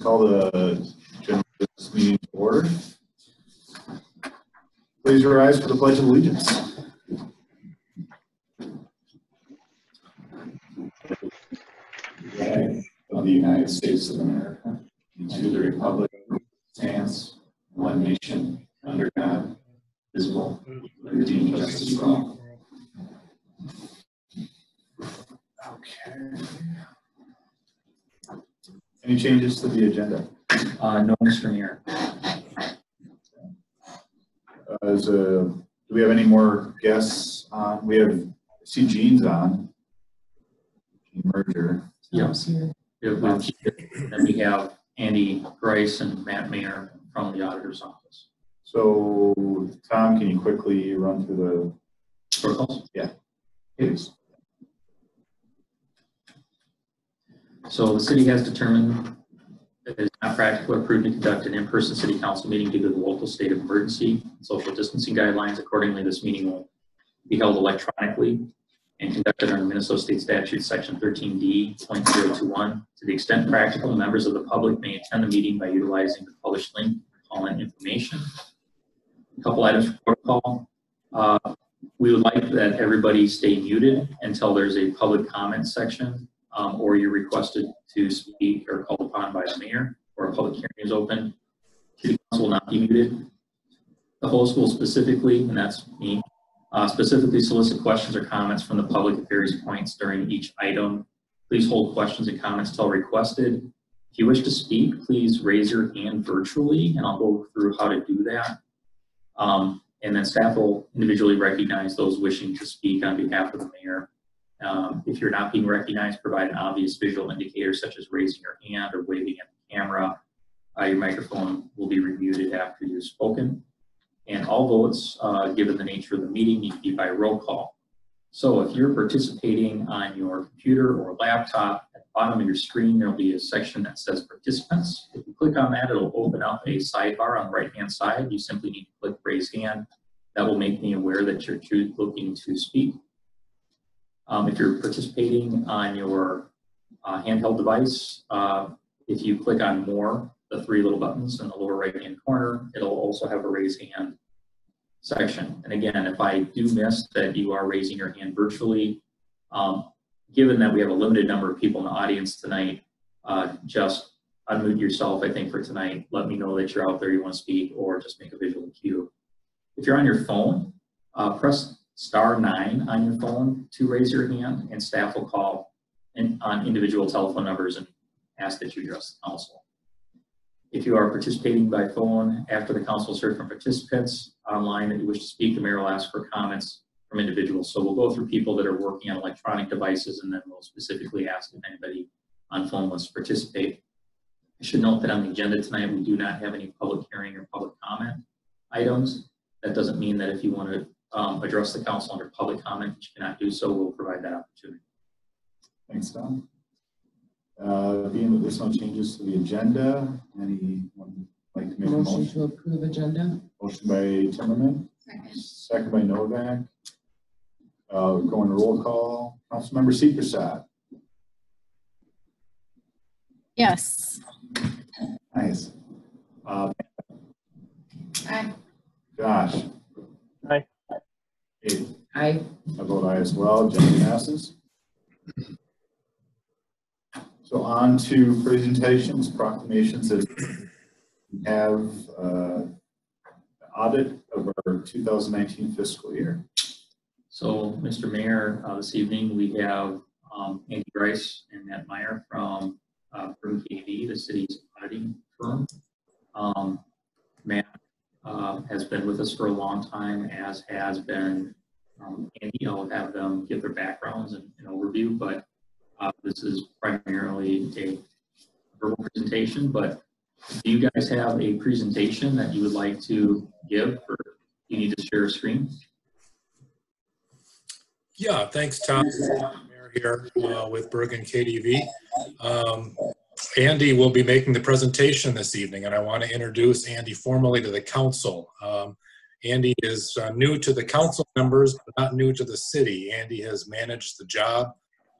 Call the general business meeting to order. Please rise for the pledge of allegiance. of the United States of America and to the republic which stands one nation under God, visible, with liberty and justice for all. Okay. Any changes to the agenda? Uh, no, Mr. Mayor. As, uh, do we have any more guests on? We have, I see Gene's on. Gene Merger. Yes. Yeah, we'll keep it. Then we have Andy Grice and Matt Mayer from the auditor's office. So, Tom, can you quickly run through Protocols? the, please? So the city has determined that it is not practical or prudent to conduct an in-person city council meeting due to the local state of emergency and social distancing guidelines. Accordingly, this meeting will be held electronically and conducted under Minnesota State Statute, Section 13D.021. To the extent practical, members of the public may attend the meeting by utilizing the published link, call-in information. A Couple items for protocol. Uh, We would like that everybody stay muted until there's a public comment section um, or you're requested to speak or called upon by the mayor, or a public hearing is open, city council will not be muted. The host will specifically, and that's me, uh, specifically solicit questions or comments from the public at various points during each item. Please hold questions and comments till requested. If you wish to speak, please raise your hand virtually, and I'll go through how to do that. Um, and then staff will individually recognize those wishing to speak on behalf of the mayor. Um, if you're not being recognized, provide an obvious visual indicator such as raising your hand or waving at the camera. Uh, your microphone will be remuted after you've spoken. And all votes, uh, given the nature of the meeting, need to be by roll call. So if you're participating on your computer or laptop, at the bottom of your screen, there'll be a section that says participants. If you click on that, it'll open up a sidebar on the right-hand side. You simply need to click raise hand. That will make me aware that you're looking to speak. Um, if you're participating on your uh, handheld device, uh, if you click on more, the three little buttons in the lower right-hand corner, it'll also have a raise hand section. And again, if I do miss that you are raising your hand virtually, um, given that we have a limited number of people in the audience tonight, uh, just unmute yourself, I think, for tonight. Let me know that you're out there, you want to speak, or just make a visual cue. If you're on your phone, uh, press star nine on your phone to raise your hand, and staff will call in, on individual telephone numbers and ask that you address the council. If you are participating by phone after the council has heard from participants online that you wish to speak, the mayor will ask for comments from individuals. So we'll go through people that are working on electronic devices, and then we'll specifically ask if anybody on phone wants to participate. I should note that on the agenda tonight, we do not have any public hearing or public comment items. That doesn't mean that if you want to um, address the council under public comment, If you cannot do so, we'll provide that opportunity. Thanks, Tom. Uh, being that there's no changes to the agenda, anyone like to make a Motion motion? to approve agenda? Motion by Timmerman, second Second by Novak. Uh, going to roll call, Councilmember Seepersod. Yes. Nice. Uh, Aye. Josh. Aye. Katie. Aye. I vote aye as well, agenda passes. So on to presentations, proclamations we have uh, audit of our 2019 fiscal year. So, Mr. Mayor, uh, this evening, we have um, Andy Grice and Matt Meyer from uh, Bergan KDV, the city's auditing firm. Um, Matt uh, has been with us for a long time, as has been um, Andy. I'll have them give their backgrounds and an overview, but uh, this is primarily a verbal presentation, but do you guys have a presentation that you would like to give, or you need to share a screen? Yeah, thanks, Tom. Mayor here uh, with Bergan KDV. Um, Andy will be making the presentation this evening, and I want to introduce Andy formally to the council. Um, Andy is uh, new to the council members, but not new to the city. Andy has managed the job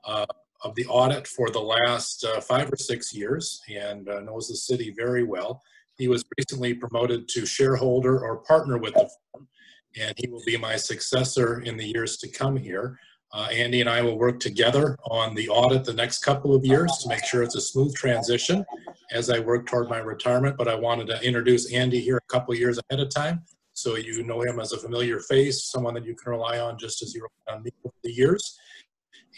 uh, of the audit for the last uh, five or six years and uh, knows the city very well. He was recently promoted to shareholder or partner with the firm, and he will be my successor in the years to come here. Uh, Andy and I will work together on the audit the next couple of years to make sure it's a smooth transition as I work toward my retirement. But I wanted to introduce Andy here a couple years ahead of time so you know him as a familiar face, someone that you can rely on just as you rely on me over the years.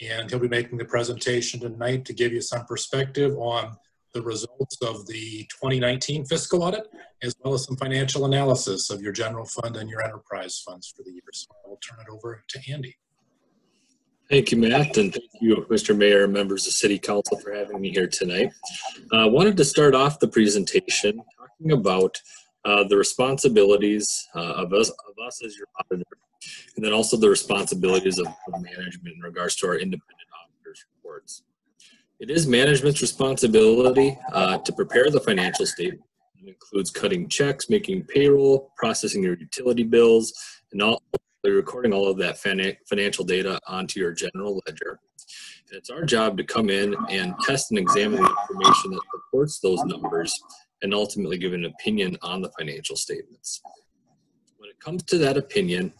And he'll be making the presentation tonight to give you some perspective on the results of the 2019 fiscal audit, as well as some financial analysis of your general fund and your enterprise funds for the year. So I will turn it over to Andy. Thank you, Matt, and thank you, Mr. Mayor and members of City Council for having me here tonight. I uh, wanted to start off the presentation talking about uh, the responsibilities uh, of, us, of us as your auditor, and then also the responsibilities of, of management in regards to our independent auditors reports. It is management's responsibility uh, to prepare the financial statement. It includes cutting checks, making payroll, processing your utility bills, and all recording all of that financial data onto your general ledger. And it's our job to come in and test and examine the information that supports those numbers and ultimately give an opinion on the financial statements. When it comes to that opinion,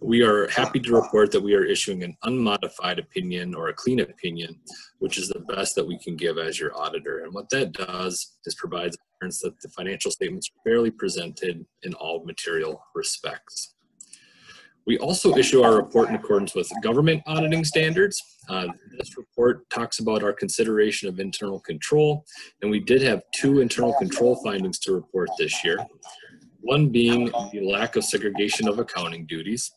we are happy to report that we are issuing an unmodified opinion or a clean opinion, which is the best that we can give as your auditor. And what that does is provides assurance that the financial statements are fairly presented in all material respects. We also issue our report in accordance with government auditing standards. Uh, this report talks about our consideration of internal control, and we did have two internal control findings to report this year. One being the lack of segregation of accounting duties,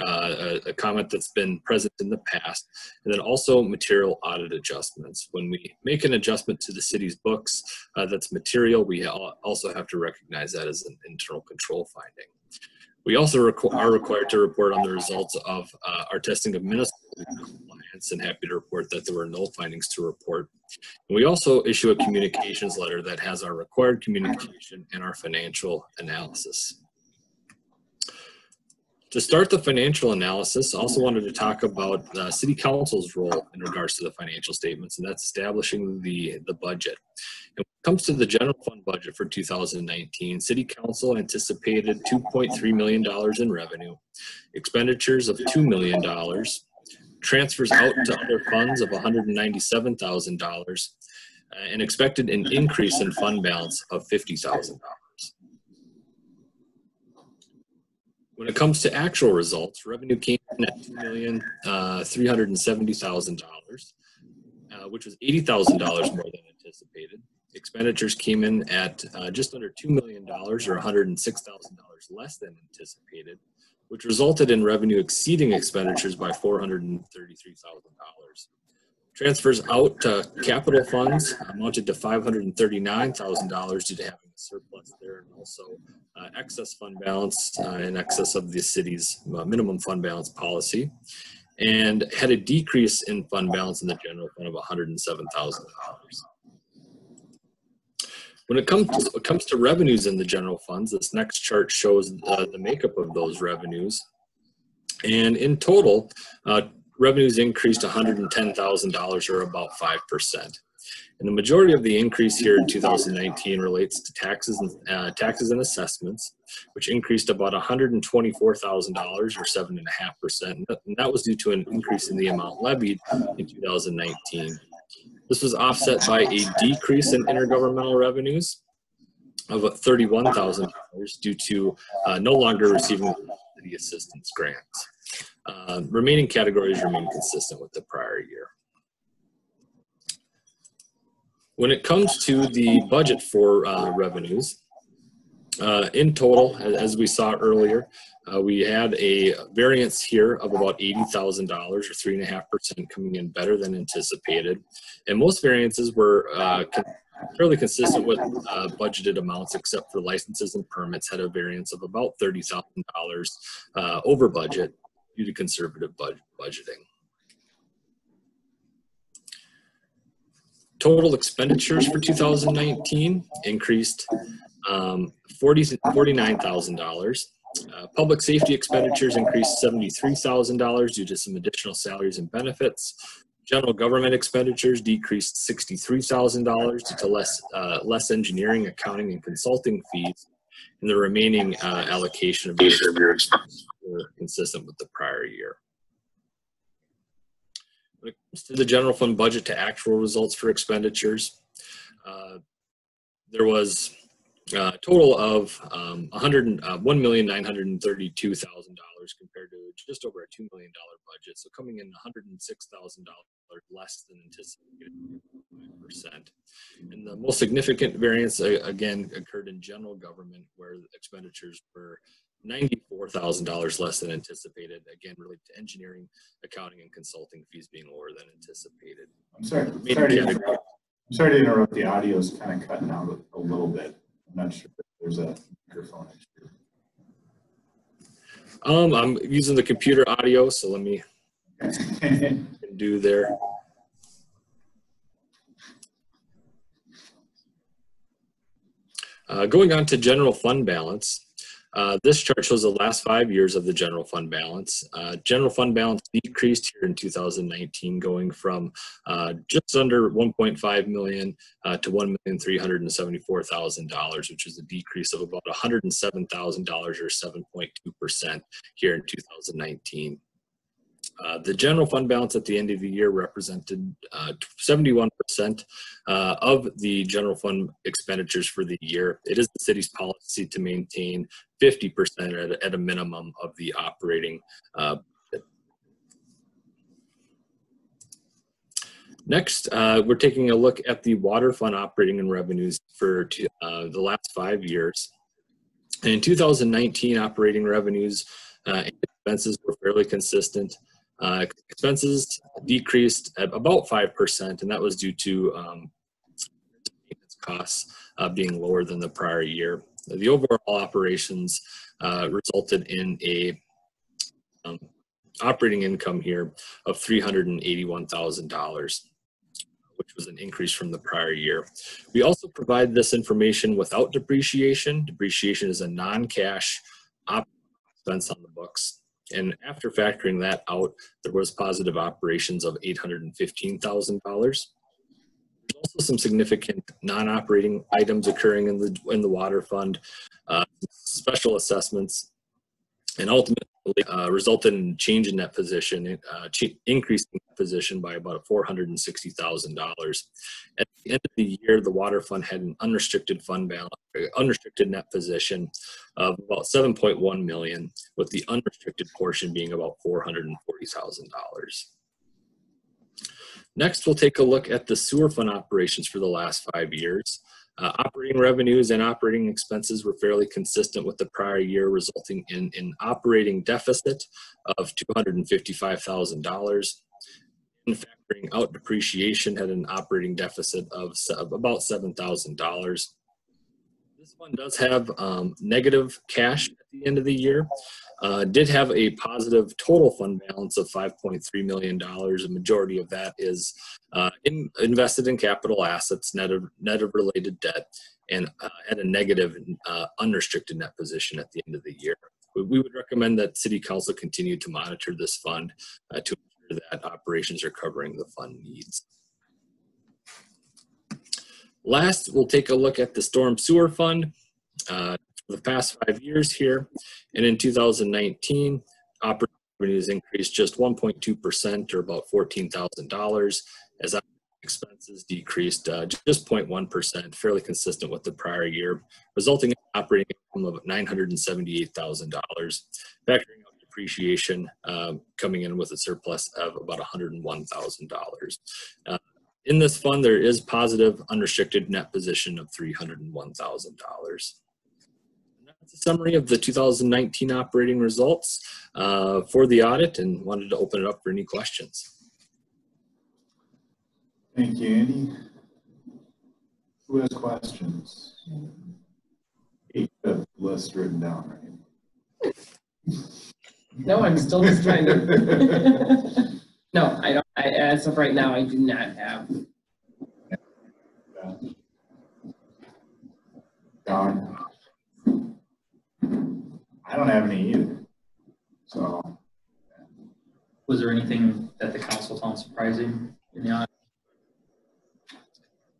uh, a, a, comment that's been present in the past, and then also material audit adjustments. When we make an adjustment to the city's books uh, that's material, we also have to recognize that as an internal control finding. We also requ are required to report on the results of uh, our testing of Minnesota compliance and happy to report that there were no findings to report. And we also issue a communications letter that has our required communication and our financial analysis. To start the financial analysis, I also wanted to talk about uh, City Council's role in regards to the financial statements, and that's establishing the, the budget. And when it comes to the general fund budget for 2019, City Council anticipated $2.3 million in revenue, expenditures of $2 million, transfers out to other funds of $197,000, uh, and expected an increase in fund balance of $50,000. When it comes to actual results, revenue came in at two million uh, three hundred and seventy thousand dollars, uh, which was eighty thousand dollars more than anticipated. Expenditures came in at uh, just under two million dollars, or one hundred and six thousand dollars less than anticipated, which resulted in revenue exceeding expenditures by four hundred and thirty-three thousand dollars. Transfers out to capital funds amounted to $539,000 due to having surplus there and also uh, excess fund balance uh, in excess of the city's uh, minimum fund balance policy and had a decrease in fund balance in the general fund of $107,000. When it comes to, it comes to revenues in the general funds, this next chart shows uh, the makeup of those revenues. And in total, uh, revenues increased $110,000 or about 5%. And the majority of the increase here in 2019 relates to taxes and uh, taxes and assessments, which increased about $124,000 or 7.5%. And that was due to an increase in the amount levied in 2019. This was offset by a decrease in intergovernmental revenues of $31,000 due to uh, no longer receiving the assistance grants. Uh, remaining categories remain consistent with the prior year. When it comes to the budget for uh, revenues, uh, in total, as we saw earlier, uh, we had a variance here of about $80,000 or 3.5% coming in better than anticipated. And most variances were uh, fairly consistent with uh, budgeted amounts, except for licenses and permits had a variance of about $30,000 uh, over budget due to conservative bud budgeting. Total expenditures for 2019 increased um, 40, $49,000. Uh, public safety expenditures increased $73,000 due to some additional salaries and benefits. General government expenditures decreased sixty-three thousand dollars due to less, uh, less engineering, accounting, and consulting fees. And the remaining, uh, allocation of your expenses were consistent with the prior year. To the general fund budget to actual results for expenditures, uh, there was a total of um, uh, $1,932,000 compared to just over a $2 million budget. So coming in $106,000 less than anticipated, 5%. And the most significant variance, uh, again, occurred in general government where expenditures were $94,000 less than anticipated, again, related to engineering, accounting, and consulting fees being lower than anticipated. I'm sorry, Maybe sorry to interrupt. I'm sorry to interrupt. The audio's kind of cutting out a- a little bit. I'm not sure if there's a microphone issue. Um, I'm using the computer audio, so let me do there. Uh, going on to general fund balance. Uh, this chart shows the last five years of the general fund balance. Uh, general fund balance decreased here in 2019, going from uh, just under 1.5 million uh, to 1,374,000 dollars, which is a decrease of about $107,000 or 7.2% here in 2019. Uh, the general fund balance at the end of the year represented uh, 71% uh, of the general fund expenditures for the year. It is the city's policy to maintain 50% at, a- at a minimum of the operating. uh. Next, uh, we're taking a look at the water fund operating and revenues for two- uh, the last five years. In 2019, operating revenues uh, and expenses were fairly consistent. Uh, expenses decreased at about 5%, and that was due to um, costs uh, being lower than the prior year. The overall operations uh, resulted in a um, operating income here of $381,000, which was an increase from the prior year. We also provide this information without depreciation. Depreciation is a non-cash expense on the books. And after factoring that out, there was positive operations of $815,000. Also some significant non-operating items occurring in the, in the water fund, uh, special assessments, and ultimately uh, resulted in change in that position, uh, increasing that position by about $460,000. At the end of the year, the water fund had an unrestricted fund balance, uh, unrestricted net position of about 7.1 million, with the unrestricted portion being about $440,000. Next, we'll take a look at the sewer fund operations for the last five years. Uh, operating revenues and operating expenses were fairly consistent with the prior year, resulting in an operating deficit of $255,000. In factoring out depreciation, had an operating deficit of about $7,000. This one does have um, negative cash at the end of the year. Uh, did have a positive total fund balance of $5.3 million. A majority of that is uh, in, invested in capital assets, net of, net of related debt, and uh, at a negative uh, unrestricted net position at the end of the year. We, we would recommend that City Council continue to monitor this fund uh, to ensure that operations are covering the fund needs. Last, we'll take a look at the storm sewer fund. Uh, the past five years here, and in 2019, operating revenues increased just 1.2% or about $14,000 as expenses decreased uh, just 0.1%, fairly consistent with the prior year, resulting in operating income of $978,000. Factoring out depreciation, um, coming in with a surplus of about $101,000. Uh, in this fund, there is positive unrestricted net position of $301,000. That's a summary of the 2019 operating results uh, for the audit and wanted to open it up for any questions. Thank you, Andy. Who has questions? Eight the list written down, right? No, I'm still just trying to. No, I don't, I, as of right now, I do not have. Don? I don't have any either. So, Was there anything that the council found surprising in the audit?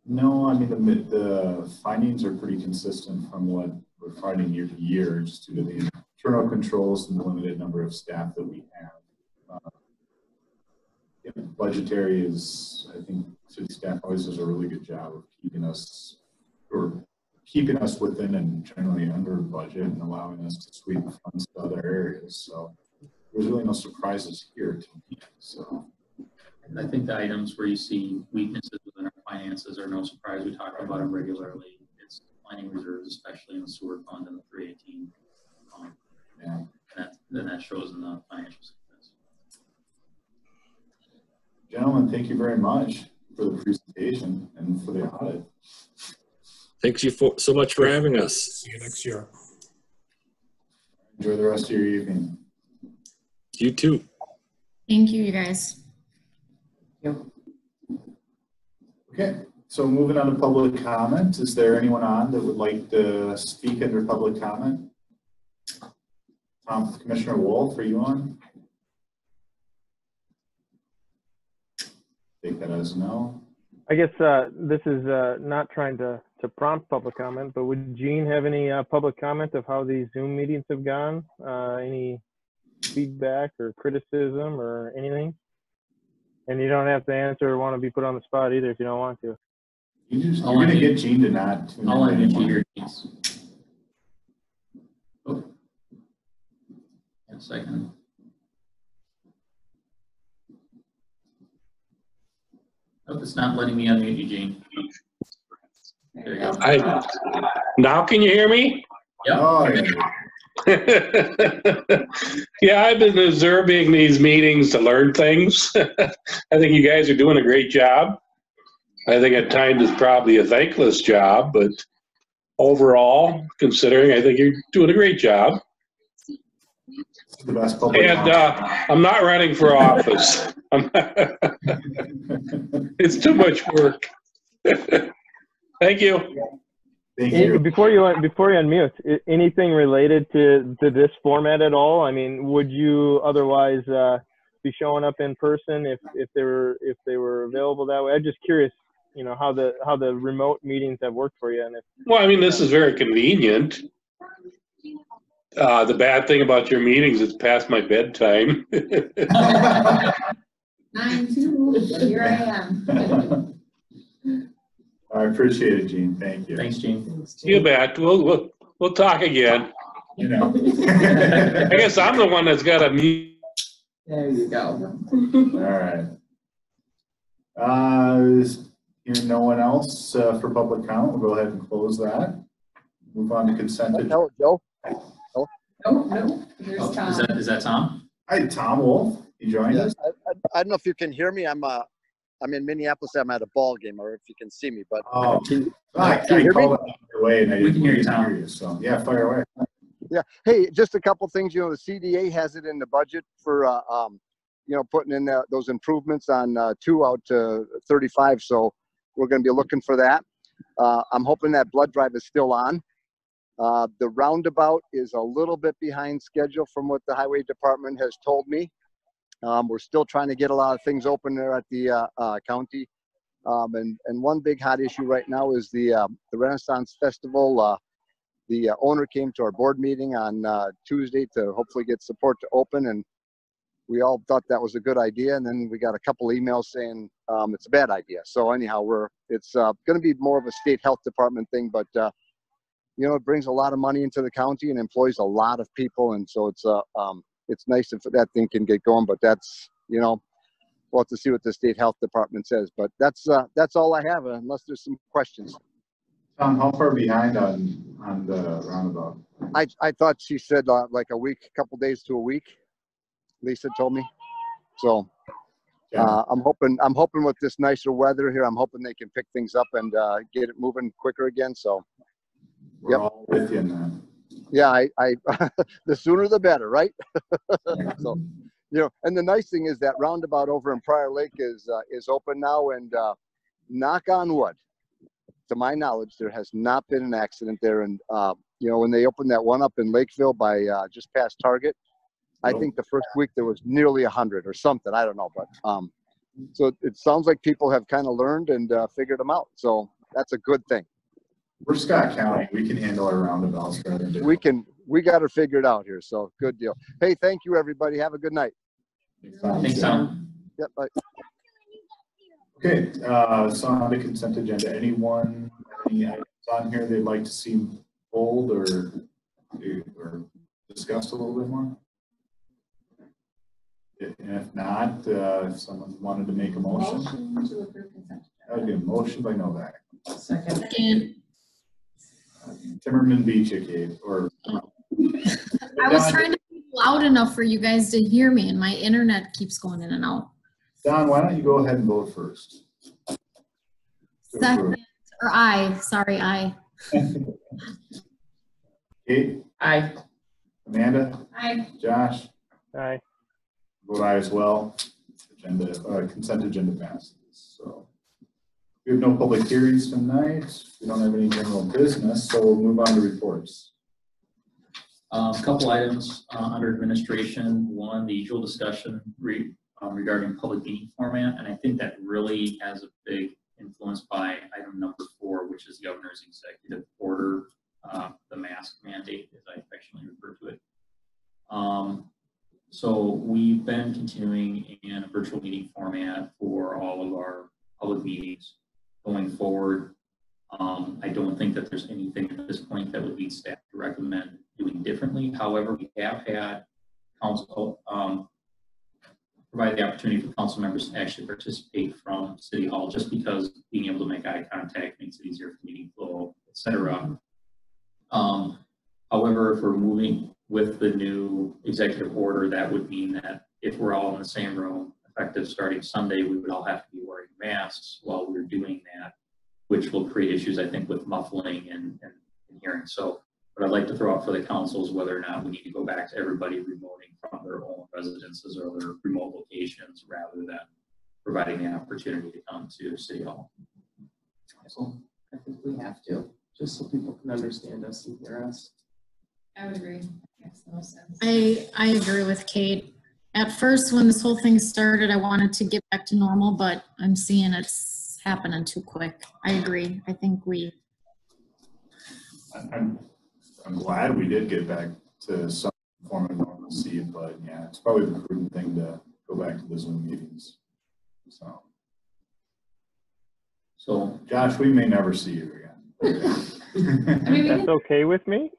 No, I mean, the, the findings are pretty consistent from what we're finding year to year, just due to the internal controls and the limited number of staff that we have. Uh, yeah, Budgetary is, I think, city staff always does a really good job of keeping us, or keeping us within and generally under budget and allowing us to sweep funds to other areas, so there's really no surprises here to me, so. I think the items where you see weaknesses within our finances are no surprise. We talk about them regularly. It's planning reserves, especially in the sewer fund and the three eighteen. Um, Yeah. And that, then that shows in the financial statements. Gentlemen, thank you very much for the presentation and for the audit. Thanks you for, so much for having us. See you next year. Enjoy the rest of your evening. You too. Thank you, you guys. Okay, so moving on to public comment, is there anyone on that would like to speak under public comment? Um, Commissioner Wolf, are you on? Take that as a no. I guess uh, this is uh, not trying to, to prompt public comment, but would Gene have any uh, public comment of how these Zoom meetings have gone? Uh, any feedback or criticism or anything? And you don't have to answer or want to be put on the spot either if you don't want to. You just, you're gonna get Gene to not. tune I'll in unmute you anymore. here. Oh. One second. Nope, it's not letting me unmute you, Gene. There you go. I, now can you hear me? Yep. Oh, yeah. Yeah, I've been observing these meetings to learn things. I think you guys are doing a great job. I think at times it's probably a thankless job, but overall, considering, I think you're doing a great job. The best. And, uh, I'm not running for office. I'm- It's too much work. Thank you. Thank you. Before you before you unmute, anything related to, to this format at all? I mean, would you otherwise uh, be showing up in person if, if they were if they were available that way? I'm just curious, you know, how the how the remote meetings have worked for you, and if Well, I mean, this is very convenient. Uh, the bad thing about your meetings, it's past my bedtime. Nine two, here I am. I appreciate it, Gene, thank you. Thanks, Gene. You bet. We'll, we'll, we'll talk again. You know. I guess I'm the one that's got a mute. There you go. All right. Uh, is here no one else uh, for public comment? We'll go ahead and close that. Move on to consent. agenda. No, Joe? Oh, no, there's Oh, Is that, is that Tom? Hi, Tom Wolf. You joined Yeah, us? I, I, I don't know if you can hear me. I'm, uh, I'm in Minneapolis. I'm at a ball game or if you can see me, but Oh, Can- I can you hear me? called it your way and I We didn't can hear you, didn't Tom. you, So, yeah, fire away. yeah. Hey, just a couple things, you know, the CDA has it in the budget for, uh, um, you know, putting in uh, those improvements on, uh, two out to 35. So we're going to be looking for that. Uh, I'm hoping that blood drive is still on. Uh, the roundabout is a little bit behind schedule from what the highway department has told me. Um, we're still trying to get a lot of things open there at the uh, uh, county. Um, and, and one big hot issue right now is the, um, the Renaissance Festival. Uh, the uh, owner came to our board meeting on uh, Tuesday to hopefully get support to open, and we all thought that was a good idea. And then we got a couple emails saying um, it's a bad idea. So anyhow, we're it's uh, going to be more of a state health department thing, but you know it brings a lot of money into the county and employs a lot of people, and so it's uh, um, it's nice if that thing can get going. But that's you know we'll have to see what the state health department says. But that's uh, that's all I have, uh, unless there's some questions. Tom, how far behind on, on the roundabout? I I thought she said uh, like a week, a couple days to a week. Lisa told me. So uh, I'm hoping I'm hoping with this nicer weather here, I'm hoping they can pick things up and uh, get it moving quicker again. So We're yep. all with you that. Yeah, I, I the sooner the better, right? so you know, and the nice thing is that roundabout over in Prior Lake is uh, is open now, and uh, knock on wood, to my knowledge, there has not been an accident there. And uh, you know, when they opened that one up in Lakeville by uh, just past Target, I think the first week there was nearly a hundred or something. I don't know, but um, so it- it sounds like people have kind of learned and uh, figured them out. So that's a good thing. We're Scott County. We can handle our roundabouts rather than. We can we got it figured out here. So good deal. Hey, thank you everybody. Have a good night. Thanks, Tom. Yep. Bye. Okay, uh, so on the consent agenda, anyone, any items on here they'd like to see pulled or, or discussed a little bit more? If if not, uh, if someone wanted to make a motion, Motion to approve consent. that would be a motion by Novak. Second. Second. Timmerman Beach, Kate, or. I was trying to be loud enough for you guys to hear me and my internet keeps going in and out. Don, why don't you go ahead and vote first? To approve. Second, or I, sorry, I. Kate, Aye. Amanda, I. Josh, Aye. vote aye as well. Agenda, uh, consent agenda passes, so. We have no public hearings tonight. We don't have any general business, so we'll move on to reports. Um, A couple items uh, under administration. One, the usual discussion re- um, regarding public meeting format, and I think that really has a big influence by item number four, which is the governor's executive order, uh, the mask mandate, as I affectionately refer to it. Um, So we've been continuing in a virtual meeting format for all of our public meetings going forward. Um, I don't think that there's anything at this point that would lead staff to recommend doing differently. However, we have had council, um, provide the opportunity for council members to actually participate from City Hall, just because being able to make eye contact makes it easier for meeting flow, et cetera. Um, however, if we're moving with the new executive order, that would mean that if we're all in the same room, effective starting Sunday, we would all have to be wearing masks while we're doing that, which will create issues, I think, with muffling and, and and hearing. So what I'd like to throw out for the council is whether or not we need to go back to everybody remoting from their own residences or their remote locations rather than providing the opportunity to come to City Hall. I think we have to, just so people can understand us and hear us. I would agree. Makes no sense. I, I agree with Kate. At first, when this whole thing started, I wanted to get back to normal, but I'm seeing it's happening too quick. I agree. I think we, I- I'm, I'm glad we did get back to some form of normalcy, but yeah, it's probably the prudent thing to go back to the Zoom meetings. So, So Josh, we may never see you again. I mean, we That's okay with me?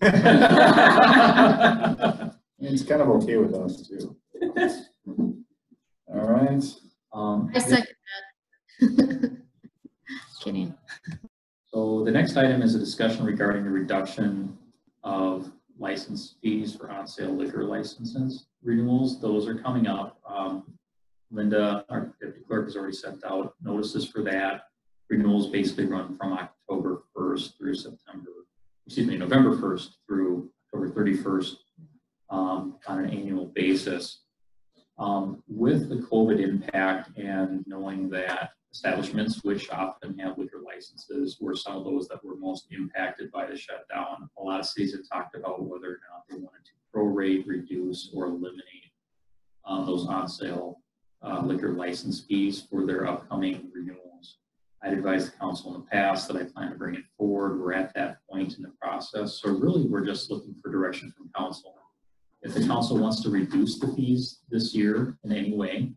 It's kind of okay with us too. All right, Um, I second that. Kidding. So the next item is a discussion regarding the reduction of license fees for on-sale liquor licenses renewals. Those are coming up. Um, Linda, our deputy clerk, has already sent out notices for that. Renewals basically run from October 1st through September, excuse me, November 1st through October 31st um, on an annual basis. Um, With the COVID impact and knowing that establishments which often have liquor licenses were some of those that were most impacted by the shutdown. A lot of cities have talked about whether or not they wanted to prorate, reduce, or eliminate um, those on-sale uh, liquor license fees for their upcoming renewals. I'd advised the council in the past that I plan to bring it forward. We're at that point in the process. So really, we're just looking for direction from council. If the council wants to reduce the fees this year in any way,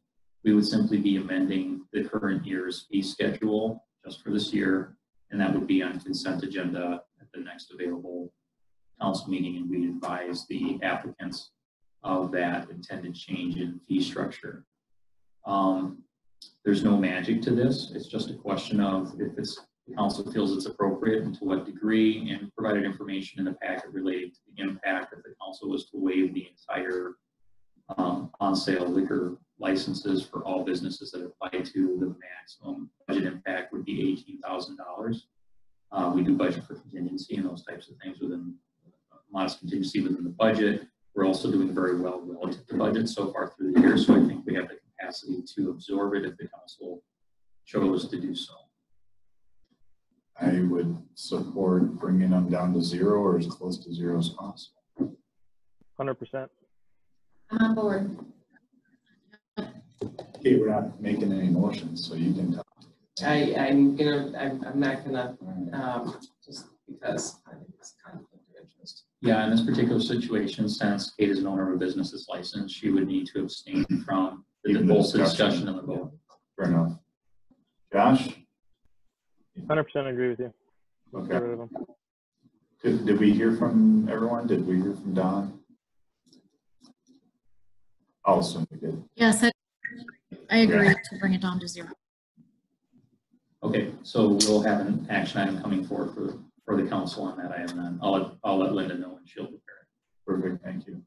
we would simply be amending the current year's fee schedule just for this year, and that would be on consent agenda at the next available council meeting, and we'd advise the applicants of that intended change in fee structure. Um, There's no magic to this, it's just a question of if it's, the council feels it's appropriate and to what degree, and provided information in the packet related to the impact if the council was to waive the entire um, on-sale liquor licenses for all businesses that apply to the maximum budget impact would be eighteen thousand dollars. Uh, we do budget for contingency and those types of things within, modest contingency within the budget. We're also doing very well relative to budget so far through the year, so I think we have the capacity to absorb it if the council chose to do so. I would support bringing them down to zero or as close to zero as possible. Hundred percent. I'm on board. Okay, we're not making any motions, so you can talk. I, I'm gonna, I'm, I'm not gonna, um, just because I think it's conflict of interest. Yeah, in this particular situation, since Kate is an owner of a business's license, she would need to abstain from the Even the both discussion. discussion and the vote. Fair enough. Josh? Hundred percent agree with you. Let's get Okay. rid of 'em. Did, did we hear from everyone? Did we hear from Don? I'll we did. Yes, I, I agree to bring it down to zero. Okay, so we'll have an action item coming forward for, for the council on that item then. I'll, let- I'll let Linda know and she'll prepare it. Perfect, thank you.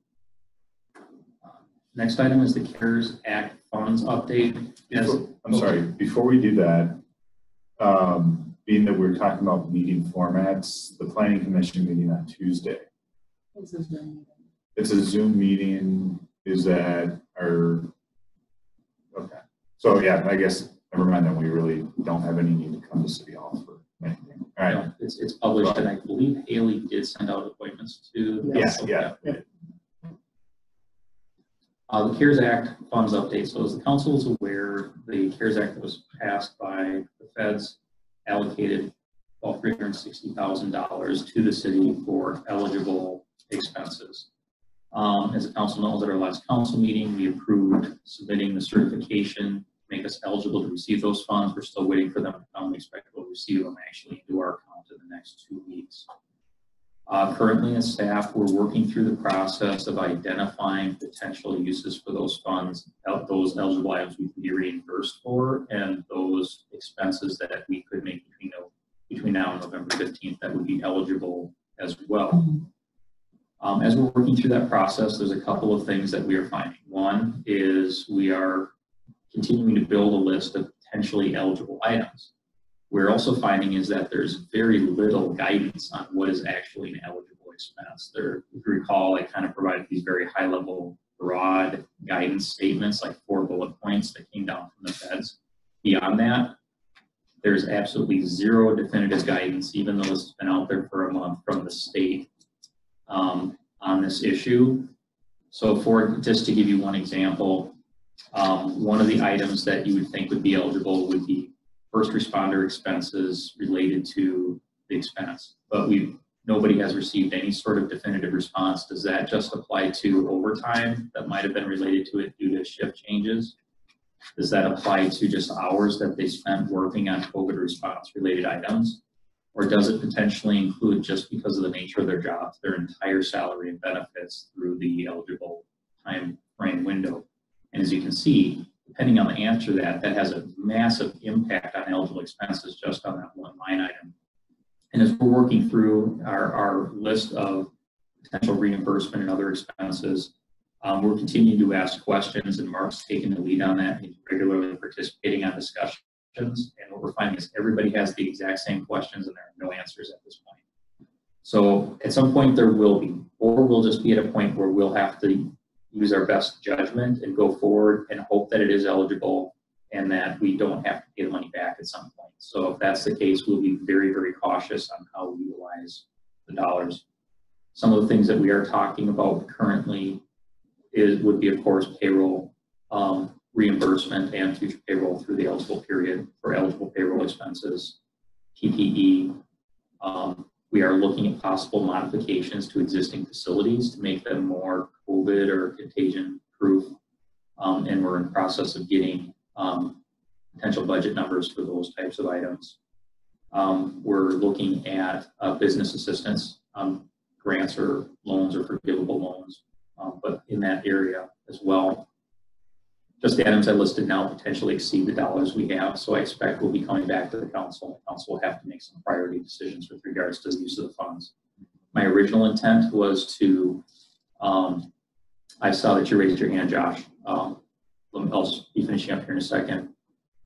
Next item is the CARES Act funds update. As- Before- I'm sorry, before we do that, um, being that we're talking about meeting formats, the planning commission meeting on Tuesday. It's a Zoom meeting, is that, or, okay. So, yeah, I guess, never mind, then we really don't have any need to come to City Hall for anything. All right, No, It's, it's published and I believe Haley did send out appointments to. the yeah, council. yeah, Uh, the CARES Act funds update. So as the council is aware, the CARES Act that was passed by the feds allocated about three hundred and sixty thousand dollars to the city for eligible expenses. Um, as the council knows, at our last council meeting, we approved submitting the certification, to make us eligible to receive those funds. We're still waiting for them to come. We expect we'll receive them actually into our account in the next two weeks. Uh, currently, as staff, we're working through the process of identifying potential uses for those funds, those eligible items we can be reimbursed for, and those expenses that we could make between, between now and November fifteenth that would be eligible as well. Um, as we're working through that process, there's a couple of things that we are finding. One is we are continuing to build a list of potentially eligible items we're also finding is that there's very little guidance on what is actually an eligible expense. There, if you recall, I kind of provided these very high level, broad guidance statements, like four bullet points that came down from the feds. Beyond that, there's absolutely zero definitive guidance, even though it's been out there for a month from the state um, on this issue. So for, just to give you one example, um, one of the items that you would think would be eligible would be first responder expenses related to the expense. But we, nobody has received any sort of definitive response. Does that just apply to overtime that might have been related to it due to shift changes? Does that apply to just hours that they spent working on COVID response related items? Or does it potentially include just because of the nature of their jobs, their entire salary and benefits through the eligible time frame window? And as you can see, depending on the answer to that, that has a massive impact on eligible expenses just on that one line item. And as we're working through our, our list of potential reimbursement and other expenses, um, we're continuing to ask questions and Mark's taking the lead on that. He's regularly participating on discussions. And what we're finding is everybody has the exact same questions and there are no answers at this point. So at some point there will be, or we'll just be at a point where we'll have to use our best judgment and go forward and hope that it is eligible and that we don't have to pay the money back at some point. So if that's the case, we'll be very, very cautious on how we utilize the dollars. Some of the things that we are talking about currently is, would be, of course, payroll um, reimbursement and future payroll through the eligible period for eligible payroll expenses, PPE. Um, we are looking at possible modifications to existing facilities to make them more COVID or contagion proof. Um, and we're in process of getting um, potential budget numbers for those types of items. Um, we're looking at uh, business assistance, um, grants or loans or forgivable loans, um, but in that area as well. Just the items I listed now potentially exceed the dollars we have, so I expect we'll be coming back to the council. The council will have to make some priority decisions with regards to the use of the funds. My original intent was to, um, I saw that you raised your hand, Josh. Um, I'll be finishing up here in a second.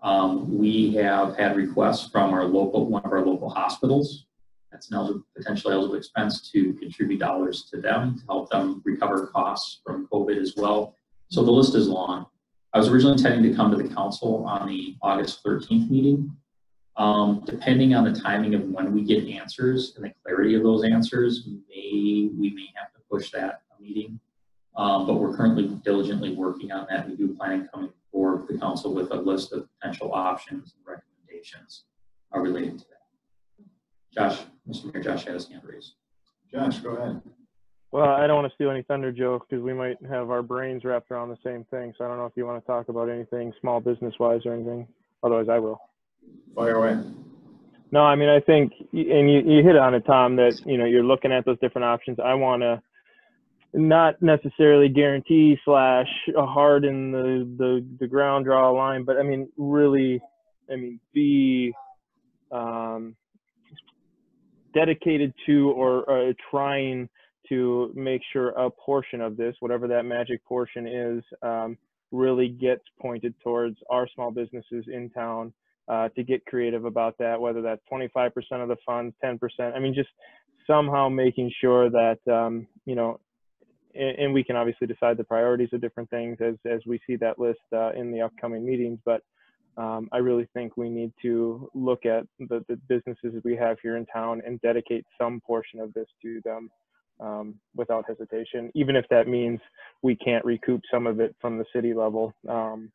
Um, we have had requests from our local, one of our local hospitals. That's an eligible, potentially eligible expense to contribute dollars to them, to help them recover costs from COVID as well. So the list is long. I was originally intending to come to the council on the August thirteenth meeting. Um, depending on the timing of when we get answers and the clarity of those answers, may, we may have to push that meeting Um, but we're currently diligently working on that. We do plan on coming to the council with a list of potential options and recommendations uh, related to that. Josh, Mr. Mayor, Josh has hand raised. Josh, go ahead. Well, I don't want to steal any thunder, Joe, because we might have our brains wrapped around the same thing. So I don't know if you want to talk about anything small business wise or anything. Otherwise, I will. Fire away. No, I mean, I think, and you, you hit on it, Tom, that, you know, you're looking at those different options. I want to not necessarily guarantee slash harden the, the, the ground, draw a line, but I mean, really, I mean, be um, dedicated to or uh, trying to make sure a portion of this, whatever that magic portion is, um, really gets pointed towards our small businesses in town uh, to get creative about that, whether that's 25% of the funds, 10%. I mean, just somehow making sure that, um, you know, and, and, we can obviously decide the priorities of different things as, as we see that list uh, in the upcoming meetings. But um, I really think we need to look at the, the businesses we have here in town and dedicate some portion of this to them um, without hesitation, even if that means we can't recoup some of it from the city level. Um,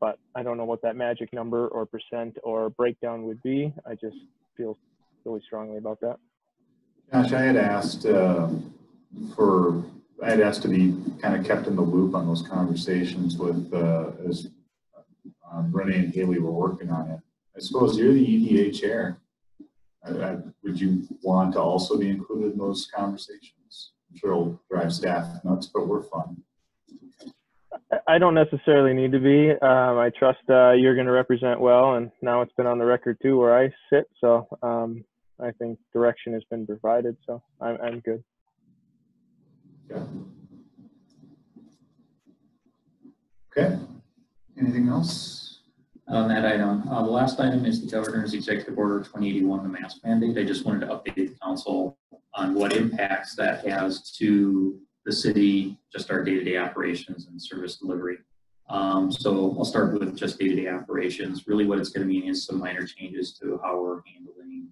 but I don't know what that magic number or percent or breakdown would be. I just feel really strongly about that. Gosh, I had asked uh, for, I had asked to be kind of kept in the loop on those conversations with, uh, as um, Renee and Haley were working on it. I suppose you're the EDA chair. I, I, would you want to also be included in those conversations? I'm sure it'll drive staff nuts, but we're fun. I don't necessarily need to be. Um, I trust uh, you're going to represent well, and now it's been on the record too where I sit. So um, I think direction has been provided. So I'm, I'm good. Yeah. Okay. Anything else? On that item. Uh, the last item is the governor's executive order 2081, the mask mandate. I just wanted to update the council on what impacts that has to the city, just our day-to-day operations and service delivery. Um, so I'll start with just day-to-day operations. Really what it's going to mean is some minor changes to how we're handling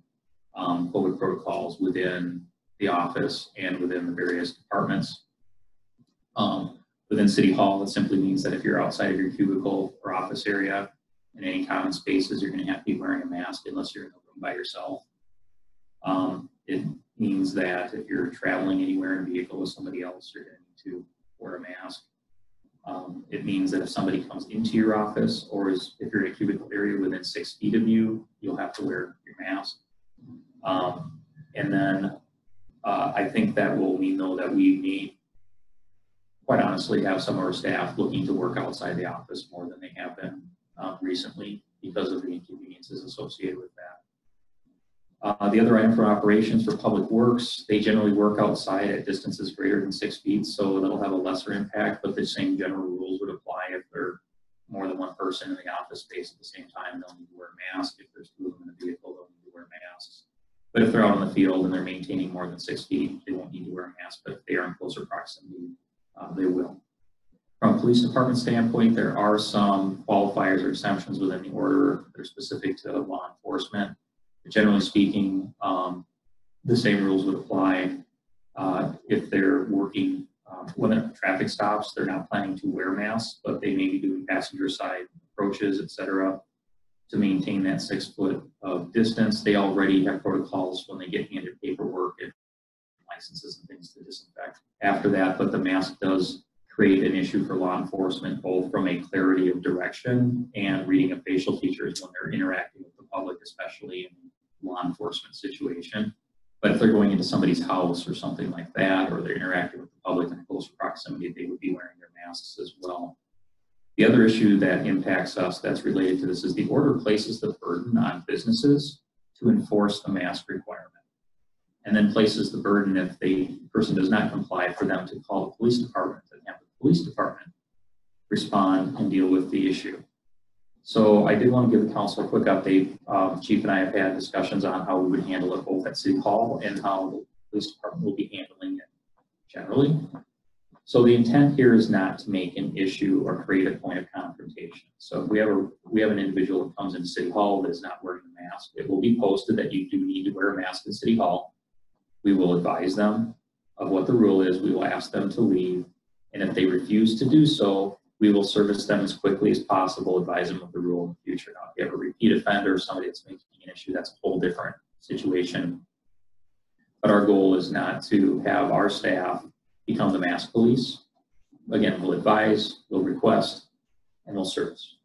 um, COVID protocols within the office and within the various departments. Um, within City Hall, it simply means that if you're outside of your cubicle or office area, in any common spaces, you're going to have to be wearing a mask unless you're in a room by yourself. Um, it means that if you're traveling anywhere in a vehicle with somebody else, you're going to need to wear a mask. Um, it means that if somebody comes into your office or is, if you're in a cubicle area within six feet of you, you'll have to wear your mask. Um, and then uh, I think that will mean though that we may, quite honestly, have some of our staff looking to work outside the office more than they have been um, recently because of the inconveniences associated with that. Uh, the other item for operations for public works, they generally work outside at distances greater than six feet, so that'll have a lesser impact, but the same general rules would apply if they're more than one person in the office space at the same time, they'll need to wear a mask. If there's two of them in the vehicle, they'll need to wear masks. But if they're out in the field and they're maintaining more than six feet, they won't need to wear a mask, but if they are in closer proximity, uh, they will. From a police department standpoint, there are some qualifiers or exemptions within the order that are specific to law enforcement. But generally speaking, um, the same rules would apply uh, if they're working um, when traffic stops. They're not planning to wear masks, but they may be doing passenger side approaches, et cetera, to maintain that six foot of distance. They already have protocols when they get handed paperwork and licenses and things to disinfect after that, but the mask does create an issue for law enforcement, both from a clarity of direction and reading of facial features when they're interacting with the public, especially in law enforcement situation. But if they're going into somebody's house or something like that, or they're interacting with the public in close proximity, they would be wearing their masks as well. The other issue that impacts us that's related to this is the order places the burden on businesses to enforce the mask requirement and then places the burden if the person does not comply for them to call the police department police department respond and deal with the issue. So I did want to give the council a quick update. Um, Chief and I have had discussions on how we would handle it both at City Hall and how the police department will be handling it generally. So the intent here is not to make an issue or create a point of confrontation. So if we have a we have an individual that comes into City Hall that is not wearing a mask, it will be posted that you do need to wear a mask in City Hall we will advise them. of what the rule is, we will ask them to leave. And if they refuse to do so, we will service them as quickly as possible, advise them of the rule in the future. Now, if you have a repeat offender, or somebody that's making an issue, that's a whole different situation. But our goal is not to have our staff become the mass police. Again, we'll advise, we'll request, and we'll service.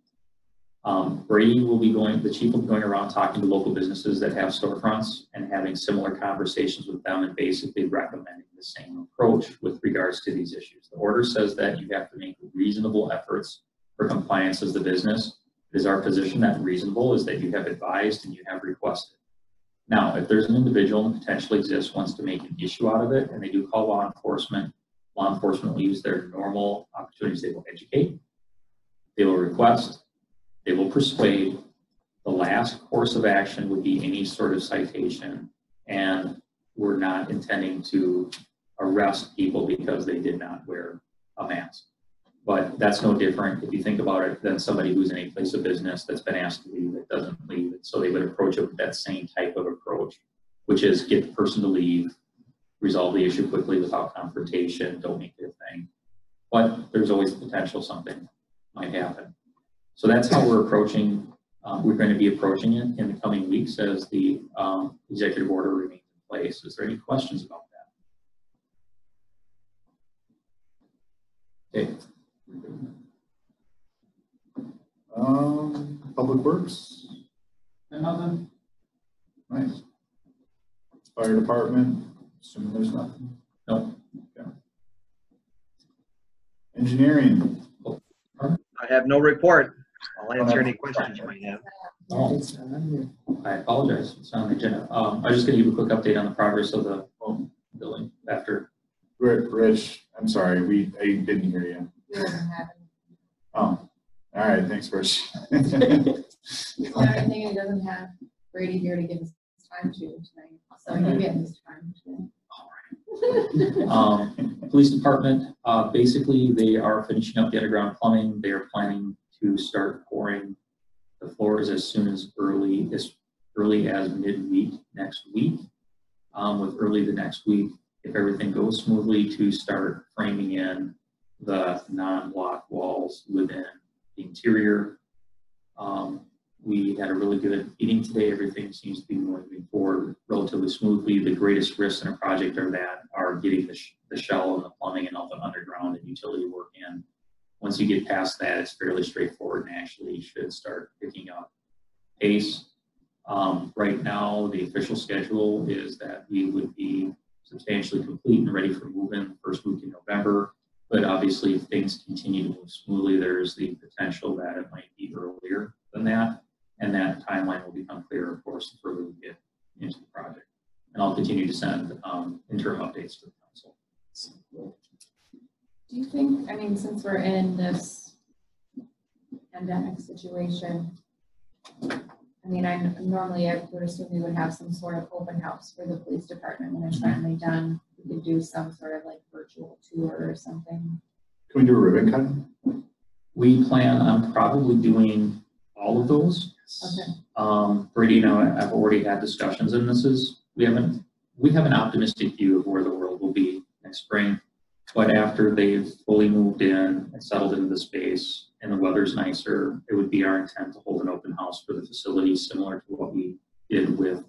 Um, Brady will be going, the chief will be going around talking to local businesses that have storefronts and having similar conversations with them and basically recommending the same approach with regards to these issues. The order says that you have to make reasonable efforts for compliance as the business. It is our position that reasonable is that you have advised and you have requested. Now, if there's an individual and potentially exists wants to make an issue out of it and they do call law enforcement, law enforcement will use their normal opportunities. They will educate, they will request, they will persuade. The last course of action would be any sort of citation. And we're not intending to arrest people because they did not wear a mask. But that's no different, if you think about it, than somebody who's in a place of business that's been asked to leave that doesn't leave. So they would approach it with that same type of approach, which is get the person to leave, resolve the issue quickly without confrontation, don't make it a thing. But there's always the potential something might happen. So that's how we're approaching, um, we're going to be approaching it in the coming weeks as the um, executive order remains in place. Is there any questions about that? Okay. Um, Public Works, Nothing? nice. Fire Department, assuming there's nothing. No. Okay. Engineering, I have no report. I'll answer any questions you might have. Oh, I apologize. It's on the agenda. Um, I was just going to give a quick update on the progress of the home building after. Rich, I'm sorry, we, I didn't hear you. Oh, all right, thanks, Rich. The only thing he doesn't have Brady here to give us time to tonight, so you get his time. Um, police department, uh, basically, they are finishing up the underground plumbing. They are planning to start pouring the floors as soon as early, as early as midweek next week. Um, with early the next week, if everything goes smoothly, to start framing in the non-block walls within the interior. Um, we had a really good meeting today. Everything seems to be moving forward relatively smoothly. The greatest risks in a project are that are getting the, sh- the shell and the plumbing and all the underground and utility work in. Once you get past that, it's fairly straightforward and actually should start picking up pace. Um, right now, the official schedule is that we would be substantially complete and ready for move-in the first week in November. But obviously, if things continue to move smoothly, there's the potential that it might be earlier than that. And that timeline will become clearer, of course, the further we get into the project. And I'll continue to send um, interim updates to the council. Do you think, I mean, since we're in this pandemic situation, I mean, I normally I would assume we would have some sort of open house for the police department when it's finally done. We could do some sort of like virtual tour or something. Can we do a ribbon cutting? We plan on probably doing all of those. Okay. Um, Brady and I have already had discussions, and this is, we haven't, we have an optimistic view of where the world will be next spring. But after they've fully moved in and settled into the space and the weather's nicer, it would be our intent to hold an open house for the facility, similar to what we did with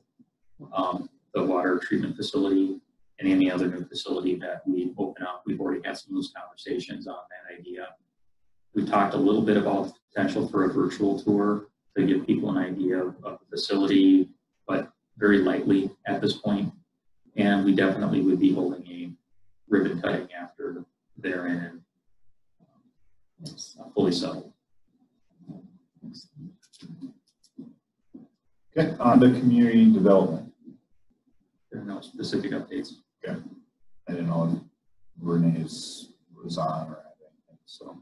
um, the water treatment facility and any other new facility that we open up. We've already had some loose conversations on that idea. We talked a little bit about the potential for a virtual tour to give people an idea of, of the facility, but very lightly at this point. And we definitely would be holding a ribbon cutting after they're in and um, it's fully settled. Okay, on to community development. There are no specific updates. Okay. I didn't know if Renee's was on or anything, so.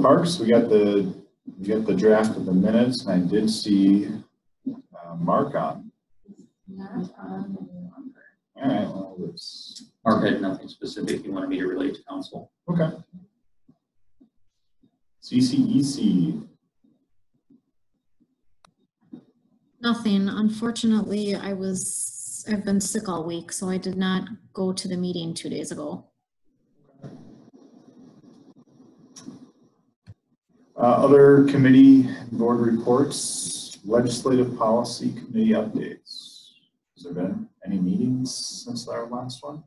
Parks, we got the, we got the draft of the minutes, and I did see, uh, Mark on. Not on any longer. All right, well, let's, Mark had nothing specific he wanted me to relate to council. okay. CCEC, Nothing. Unfortunately, I was was, I've been sick all week, so I did not go to the meeting two days ago. Uh, Other committee and board reports, legislative policy committee updates. Has there been any meetings since our last one?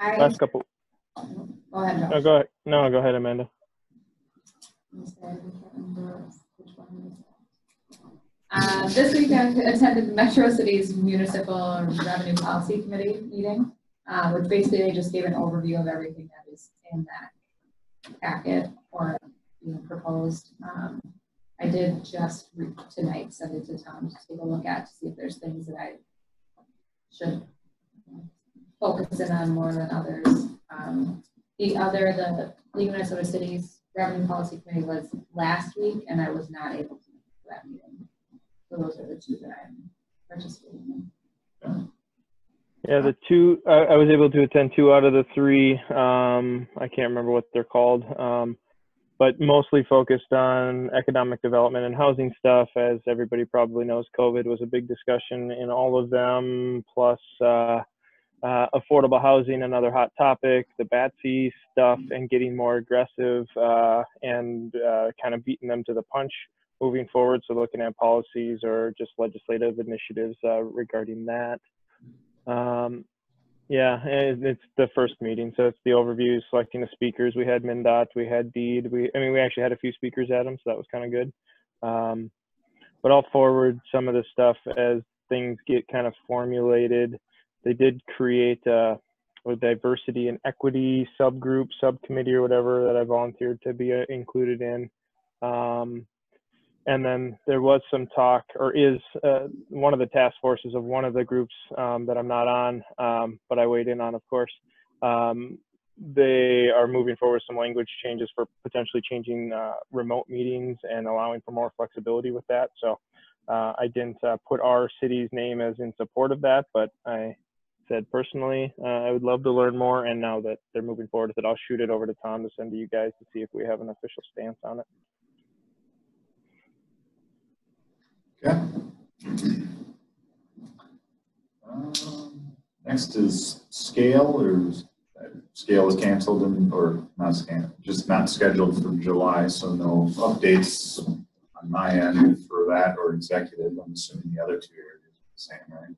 I, Last couple, go ahead, no, go ahead, no, go ahead, Amanda. I'm sorry, I can't remember which one it is. Uh, This weekend I attended the Metro Cities Municipal Revenue Policy Committee meeting, uh, which basically they just gave an overview of everything that is in that packet or being proposed. Um, I did just tonight send it to Tom to take a look at to see if there's things that I should focus in on more than others. Um, The other, the League of Minnesota Cities Revenue Policy Committee was last week, and I was not able to make that meeting. So those are the two that I'm participating in. Yeah, the two, I, I was able to attend two out of the three. Um, I can't remember what they're called. Um, but mostly focused on economic development and housing stuff. As everybody probably knows, COVID was a big discussion in all of them, plus, uh, uh, affordable housing, another hot topic, the BATSI stuff, and getting more aggressive uh, and uh, kind of beating them to the punch moving forward. So, looking at policies or just legislative initiatives uh, regarding that. Um, yeah, it's the first meeting, so it's the overview, selecting the speakers. We had MnDOT, we had DEED. We, I mean, we actually had a few speakers at them, so that was kind of good. Um, but I'll forward some of the stuff as things get kind of formulated. They did create a, a diversity and equity subgroup, subcommittee, or whatever that I volunteered to be uh, included in. Um, and then there was some talk, or is uh, one of the task forces of one of the groups um, that I'm not on, um, but I weighed in on, of course. Um, they are moving forward some language changes for potentially changing uh, remote meetings and allowing for more flexibility with that. So uh, I didn't uh, put our city's name as in support of that, but I said personally uh, I would love to learn more. And now that they're moving forward with it, I'll shoot it over to Tom to send to you guys to see if we have an official stance on it. Okay. Um, Next is SCALE, or SCALE is canceled and, or not scanned, just not scheduled for July, so no updates on my end for that or executive. I'm assuming the other two are the same, right?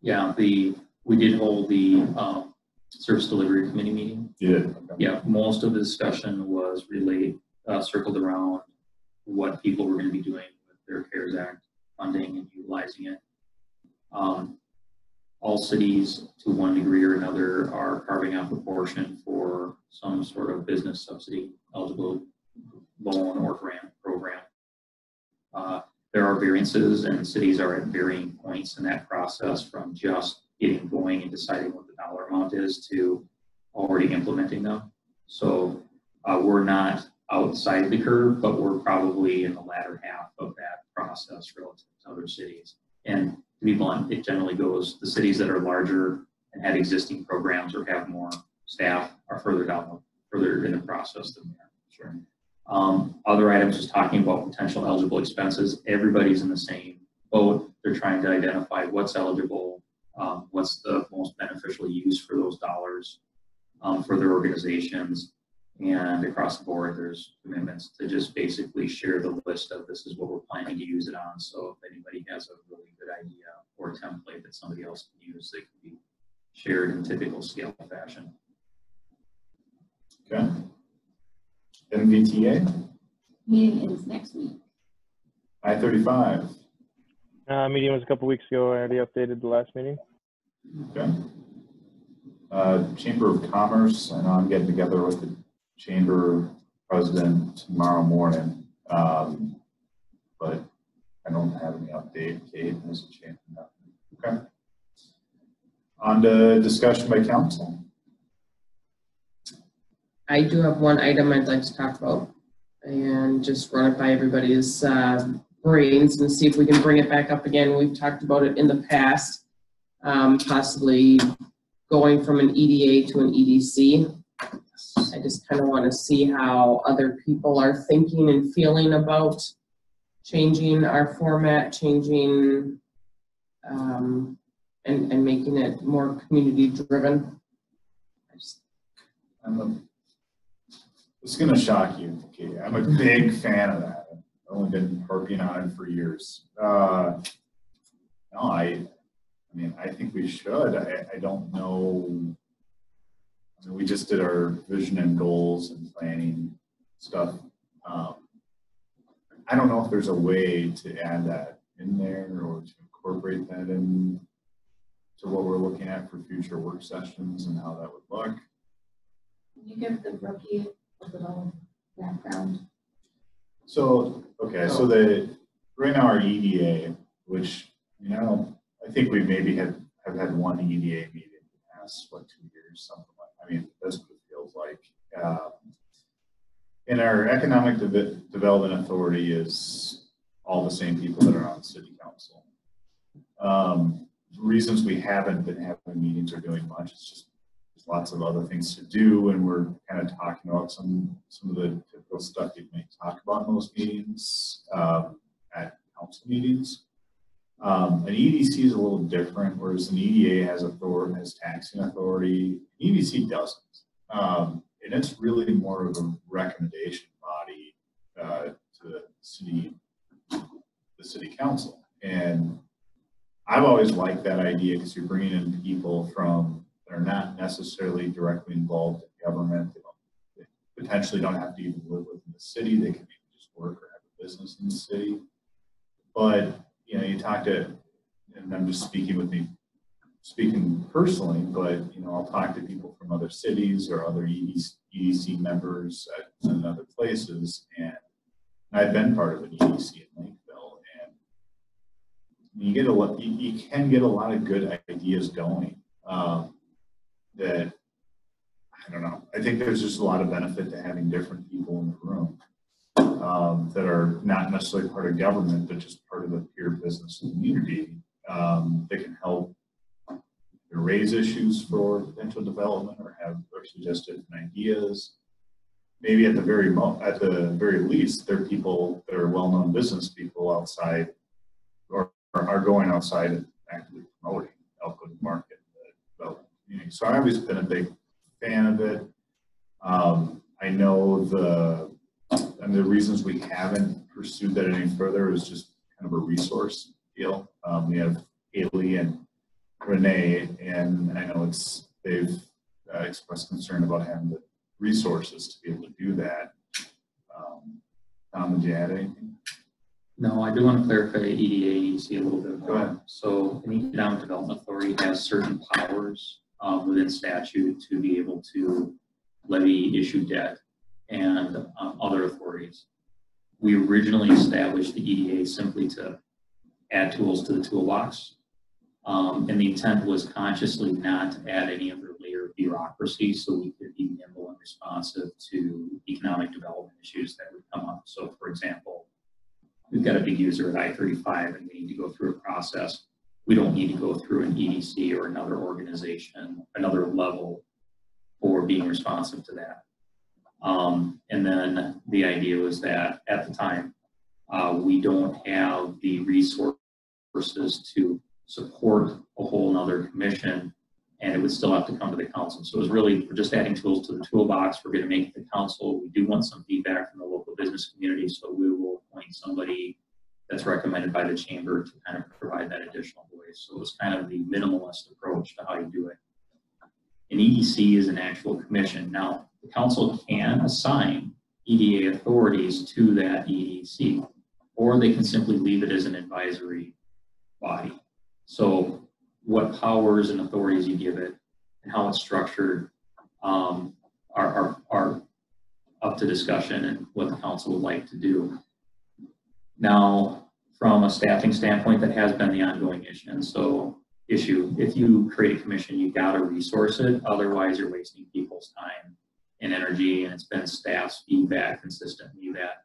Yeah, the, we did hold the um, service delivery committee meeting. Did? okay. Yeah, most of the discussion was related, uh, circled around what people were going to be doing with their CARES Act funding and utilizing it. Um, All cities, to one degree or another, are carving out a portion for some sort of business subsidy eligible loan or grant program. Uh, There are variances and cities are at varying points in that process from just getting going and deciding what the dollar amount is to already implementing them. So uh, we're not outside the curve, but we're probably in the latter half of that process relative to other cities. And to be blunt, it generally goes, the cities that are larger and have existing programs or have more staff are further down, further in the process than we are. Sure. Um, other items is talking about potential eligible expenses. Everybody's in the same boat. They're trying to identify what's eligible, um, what's the most beneficial use for those dollars um, for their organizations. And across the board, there's commitments to just basically share the list of this is what we're planning to use it on. So if anybody has a really good idea or template that somebody else can use, they can be shared in typical SCALE fashion. Okay. MVTA, Meeting is next week. I thirty-five, Uh, meeting was a couple weeks ago. I already updated the last meeting. okay. Uh, Chamber of Commerce, I know I'm getting together with the chamber president tomorrow morning. Um, but I don't have any update. Kate has a chamber. Okay. On to discussion by council. I do have one item I'd like to talk about and just run it by everybody's uh, brains and see if we can bring it back up again. We've talked about it in the past, um, possibly going from an EDA to an EDC. I just kind of want to see how other people are thinking and feeling about changing our format, changing um, and, and making it more community driven. I'm a, it's gonna shock you, Katie. I'm a big fan of that. I've only been harping on it for years. Uh, no, I, I mean, I think we should. I, I don't know. Mean, we just did our vision and goals and planning stuff. Um, I don't know if there's a way to add that in there or to incorporate that in to what we're looking at for future work sessions and how that would look. Can you give the rookie a little background? So, okay, so the, right now our EDA, which, you know, I think we maybe have, have had one EDA meeting in the past, what, two years, something like, I mean, that's what it feels like. Um, And our Economic Deve- Development Authority is all the same people that are on city council. Um, Reasons we haven't been having meetings or doing much, is just there's lots of other things to do, and we're kind of talking about some, some of the typical stuff you may talk about in those meetings, um, at council meetings. Um, an EDC is a little different, whereas an EDA has authority, has taxing authority, EDC doesn't. Um, and it's really more of a recommendation body, uh, to the city, the city council. And I've always liked that idea because you're bringing in people from that are not necessarily directly involved in government. They don't, they potentially don't have to even live within the city. They can just work or have a business in the city. But, you know, you talk to, and I'm just speaking with me, speaking personally, but, you know, I'll talk to people from other cities or other EDC members at, in other places. And I've been part of an EDC in Lakeville and you get a lot, you, you can get a lot of good ideas going. Um, that, I don't know, I think there's just a lot of benefit to having different people in the room. Um, that are not necessarily part of government, but just part of the peer business community, um, that can help raise issues for potential development or have, or suggest different ideas. Maybe at the very mo, at the very least, there are people that are well-known business people outside or are going outside and actively promoting Elko Market uh, development. So I've always been a big fan of it. Um, I know the, and the reasons we haven't pursued that any further is just kind of a resource deal. Um, we have Haley and Renee, and I know it's, they've uh, expressed concern about having the resources to be able to do that. Um, Tom, would you add anything? No, I do want to clarify EDA, EDC a little bit Go ahead. So an economic development authority has certain powers um, within statute to be able to levy, issue debt, and um, other authorities. We originally established the EDA simply to add tools to the toolbox. Um, And the intent was consciously not to add any other layer of bureaucracy so we could be nimble and responsive to economic development issues that would come up. So for example, we've got a big user at I-35 and we need to go through a process. We don't need to go through an EDC or another organization, another level for being responsive to that. Um, and then the idea was that at the time, uh, we don't have the resources to support a whole nother commission and it would still have to come to the council. So it was really, we're just adding tools to the toolbox. We're gonna make it the council. We do want some feedback from the local business community, so we will appoint somebody that's recommended by the chamber to kind of provide that additional voice. So it was kind of the minimalist approach to how you do it. An EDC is an actual commission. Now, the council can assign EDA authorities to that EDC, or they can simply leave it as an advisory body. So what powers and authorities you give it and how it's structured um, are, are, are up to discussion and what the council would like to do. Now, from a staffing standpoint, that has been the ongoing issue. And so issue, if you create a commission, you gotta resource it, otherwise you're wasting people's time and energy. And it's been staff's feedback consistently that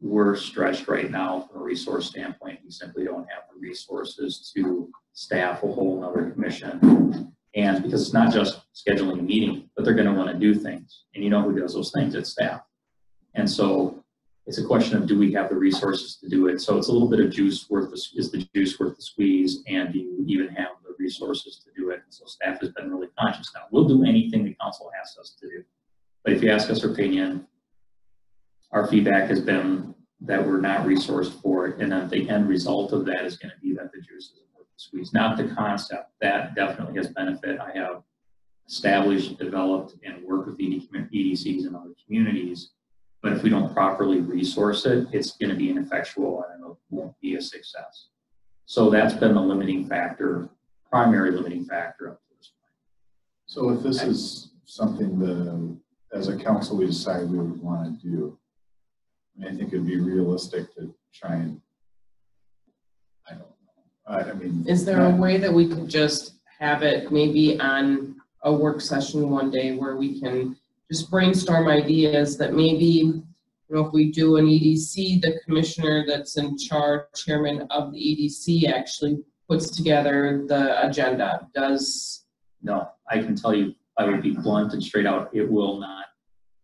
we're stretched right now from a resource standpoint. We simply don't have the resources to staff a whole nother commission. And because it's not just scheduling a meeting, but they're gonna wanna do things. And you know who does those things? It's staff. And so It's a question of do we have the resources to do it? So it's a little bit of juice worth, the is the juice worth the squeeze? And do you even have the resources to do it? And so staff has been really conscious now. We'll do anything the council asks us to do. But if you ask us our opinion, our feedback has been that we're not resourced for it. And then the end result of that is going to be that the juice isn't worth the squeeze. Not the concept. That definitely has benefit. I have established, developed, and worked with ED EDCs in other communities. But if we don't properly resource it, it's going to be ineffectual and it won't be a success. So that's been the limiting factor, primary limiting factor up to this point. So if this is something that, as a council, we decide we would want to do, I mean, I think it'd be realistic to try and, I don't know, I, I mean. Is there a way that we could just have it maybe on a work session one day where we can just brainstorm ideas that maybe, you know, if we do an EDC, the commissioner that's in charge, chairman of the EDC actually puts together the agenda, does, No, I can tell you, I would be blunt and straight out, it will not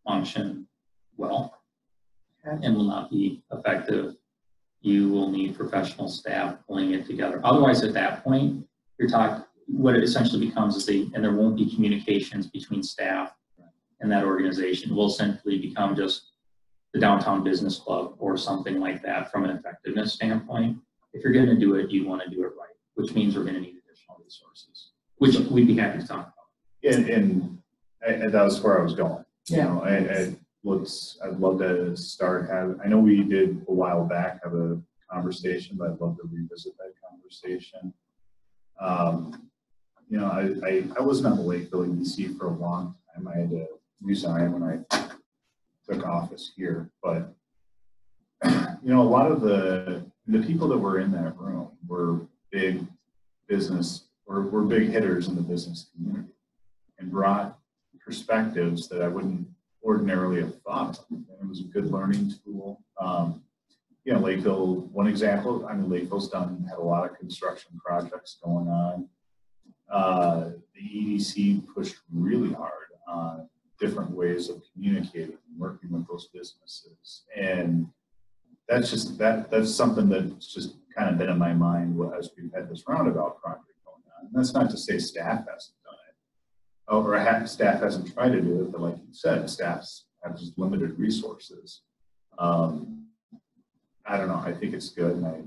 function well. Okay. And will not be effective. You will need professional staff pulling it together. Otherwise, at that point, you're talking, what it essentially becomes is a, and there won't be communications between staff and that organization. Will essentially become just the downtown business club or something like that from an effectiveness standpoint. If you're gonna do it, you wanna do it right, which means we're gonna need additional resources, which we'd be happy to talk about. And, and, and that was where I was going. You Yeah. know, I, I, I'd love to start have, I know we did a while back have a conversation, but I'd love to revisit that conversation. Um, you know, I, I, I wasn't on the Lakeville EDC for a long time. I had to resign when I took office here, but you know, a lot of the, the people that were in that room were big business, were, were big hitters in the business community and brought perspectives that I wouldn't ordinarily have thought. And it was a good learning tool. Um, you know, Lakeville, one example, I mean, Lakeville's done, had a lot of construction projects going on. Uh, the EDC pushed really hard on different ways of communicating and working with those businesses. And that's just, that, that's something that's just kind of been in my mind as we've had this roundabout project going on. And that's not to say staff hasn't or staff hasn't tried to do it, but like you said, staffs have just limited resources. Um, I don't know, I think it's good, and I,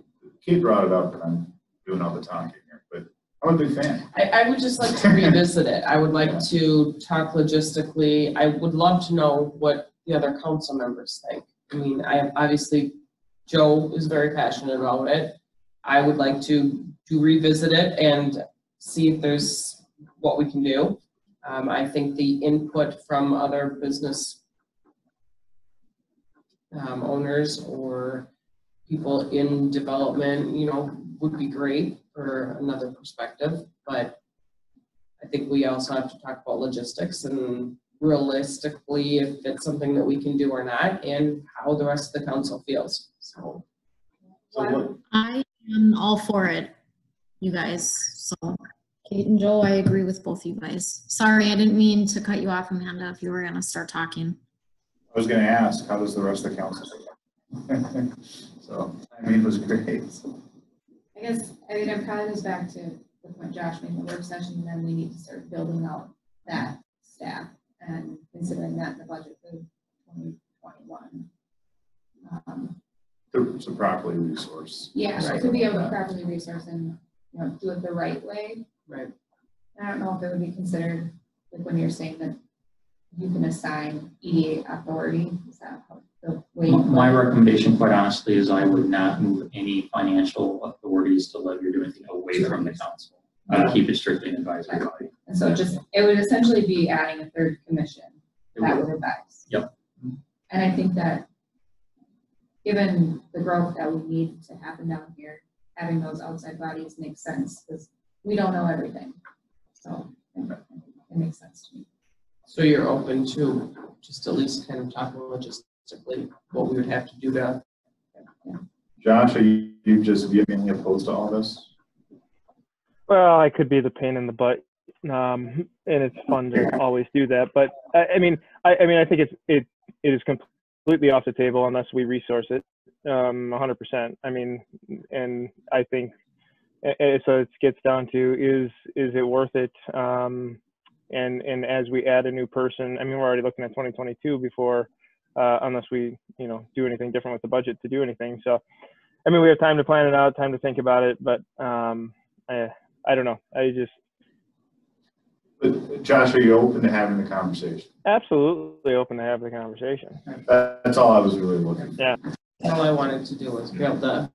Kate brought it up, and I'm doing all the talking here, but I'm a big fan. I, I would just like to revisit it. I would like to talk logistically. I would love to know what the other council members think. I mean, I, obviously, Joe is very passionate about it. I would like to, to revisit it and see if there's what we can do. Um, I think the input from other business um, owners or people in development, you know, would be great for another perspective, but I think we also have to talk about logistics and realistically, if it's something that we can do or not, and how the rest of the council feels, so. So I am all for it, you guys. So Kate and Joe, I agree with both you guys. Sorry, I didn't mean to cut you off, Amanda, if you were gonna start talking. I was gonna ask, how does the rest of the council? feel? So, I mean, it was great. I guess, I mean, it probably goes back to the point Josh made in the work session, and then we need to start building out that staff and considering that in the budget for twenty twenty-one. Um, To to properly resource. Yeah, something to be able to properly resource and, you know, do it the right way. Right. I don't know if it would be considered, like when you're saying that you can assign EDA authority, is that how the way? you My put it? recommendation, quite honestly, is I would not move any financial authorities to levy or do anything away from the council. I'd keep it strictly an advisory body. And so just, it would essentially be adding a third commission It that would- would advise. Yep. And I think that, given the growth that we need to happen down here, having those outside bodies makes sense, because we don't know everything. So, I it makes sense to me. So you're open to just at least kind of talking logistically, what we would have to do to, Josh, are you, you just vehemently opposed to all this? Well, I could be the pain in the butt, um, and it's fun to always do that. But I, I mean, I, I mean, I think it's it it is completely completely off the table unless we resource it, um, 100%. I mean, and I think a- a- so. It gets down to is is it worth it? Um, and and as we add a new person, I mean, we're already looking at 2022 before, uh, unless we you know do anything different with the budget to do anything. So, I mean, we have time to plan it out, time to think about it, but um, I, I don't know. I just But Josh, are you open to having the conversation? absolutely open to have the conversation. That's all I was really looking for. Yeah. All I wanted to do was be able to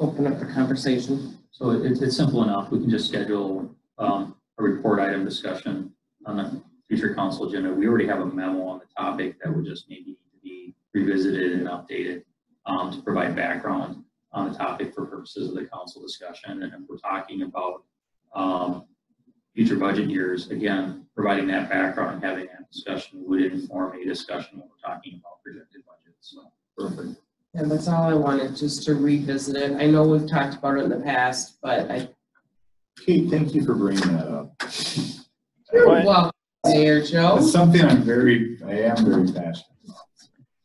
open up the conversation. So it's, it's simple enough. We can just schedule um, a report item discussion on the future council agenda. We already have a memo on the topic that would just maybe need to be revisited and updated um, to provide background on the topic for purposes of the council discussion. And if we're talking about um, future budget years, again, providing that background and having that discussion would inform a discussion when we're talking about projected budgets. So Perfect. Yeah, that's all I wanted, just to revisit it. I know we've talked about it in the past, but I, Kate, thank you for bringing that up. you're welcome, Mayor Joe. It's something I'm very, I am very passionate about.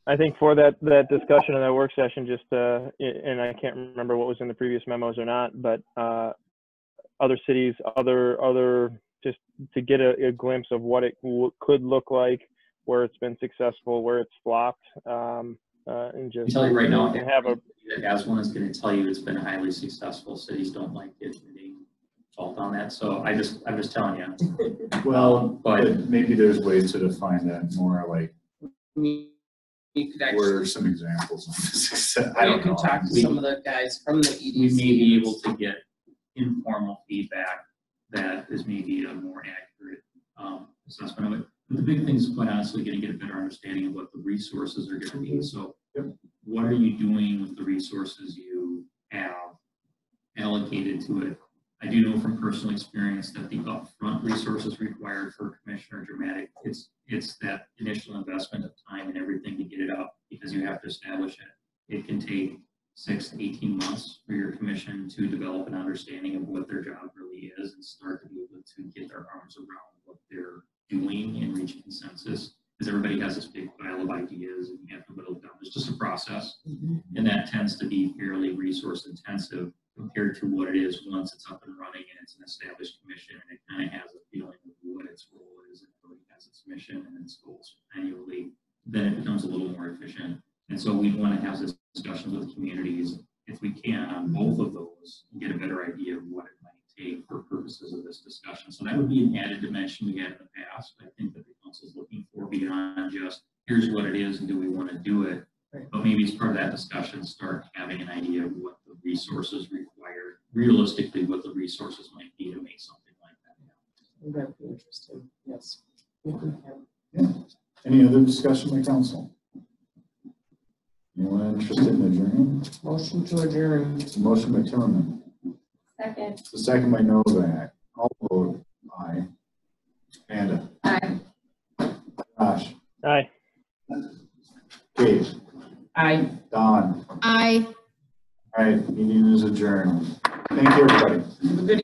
I think for that, that discussion and that work session, just, uh, i- and I can't remember what was in the previous memos or not, but, uh, other cities, other, other, just to get a, a glimpse of what it w- could look like, where it's been successful, where it's flopped, um, uh, and I just. can tell you right now, and have a, that has one is gonna tell you it's been highly successful. Cities don't like admitting fault on that. So I just, I'm just telling you. Well, But but maybe there's ways to define that more like, You you could what actually, are some examples of success? I don't know. talk to some of the guys from the E we may be able to get informal feedback that is maybe a more accurate, um, assessment of it. But the big thing is quite honestly, gonna get a better understanding of what the resources are gonna be. So what are you doing with the resources you have allocated to it? I do know from personal experience that the upfront resources required for Commissioner Dramatic, it's, it's that initial investment of time and everything to get it up because you have to establish it. It can take six to eighteen months for your commission to develop an understanding of what their job really is and start to be able to get their arms around what they're doing and reach consensus. Because everybody has this big pile of ideas and It's just a process. Mm-hmm. And that tends to be fairly resource intensive compared to what it is once it's up and running and it's an established commission and it kind of has a feeling of what its role is and really has its mission and its goals annually. Then it becomes a little more efficient. And so we want to have this discussions with communities, if we can, on both of those, and get a better idea of what it might take for purposes of this discussion. So that would be an added dimension we had in the past. I think that the council is looking for beyond just, here's what it is and do we want to do it? But maybe as part of that discussion, start having an idea of what the resources required, realistically, what the resources might be to make something like that happen. That'd be interesting, yes. Okay. Any other discussion by council? Anyone interested in adjourning? Motion to adjourn. It's a motion by Timmerman, Second. it's a second by Novak. All vote aye. Amanda, Aye. Josh, aye. Kate, I Don. I All right, meeting is adjourned. Thank you, everybody. Have a good